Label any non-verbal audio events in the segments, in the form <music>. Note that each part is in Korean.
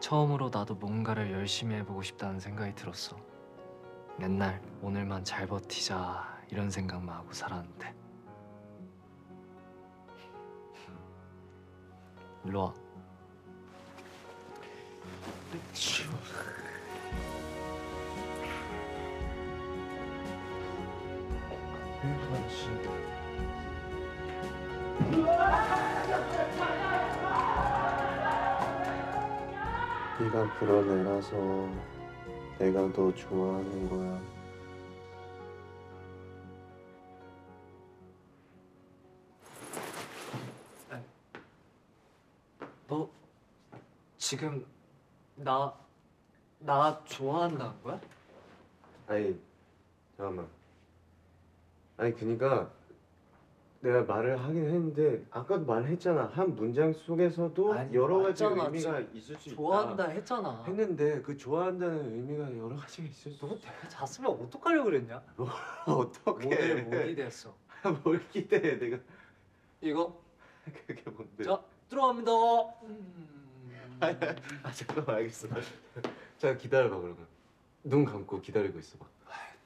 처음으로 나도 뭔가를 열심히 해보고 싶다는 생각이 들었어. 맨날 오늘만 잘 버티자 이런 생각만 하고 살았는데. 일로 와. 네가 그런 애라서 내가 너 좋아하는 거야. 너 지금 나 나 좋아한다는 거야? 아니 잠깐만. 아니 그니까 내가 말을 하긴 했는데 아까도 말했잖아. 한 문장 속에서도 아니, 여러 가지 맞잖아. 의미가 있을 수 있다. 좋아한다 했잖아. 했는데 그 좋아한다는 의미가 여러 가지가 있을 수 너 있어. 내가 잤으면 어떡하려고 그랬냐? 어떻게? 못 기대했어. 뭘 기대해 내가 이거 <laughs> 그게 뭔데? 자 들어갑니다. 음. <laughs> 아 잠깐만 알겠어. 자 기다려봐 그러면. 눈 감고 기다리고 있어봐.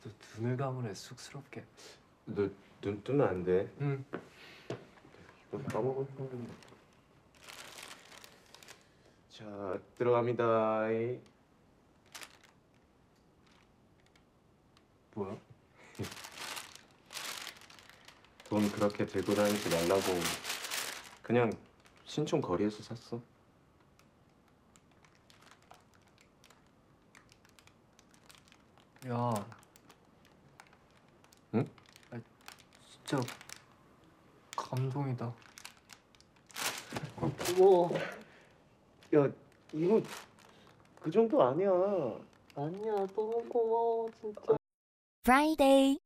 너 눈을 감으래 쑥스럽게. 너 눈 뜨면 안 돼. 응. 너 까먹었는데. 자 들어갑니다. 뭐야? <laughs> 돈 그렇게 들고 다니지 말라고 그냥 신촌 거리에서 샀어. 야. 응? 아, 진짜 감동이다. 아, 고마워. 야 이거 그 정도 아니야. 아니야 너무 고마워 진짜. Friday.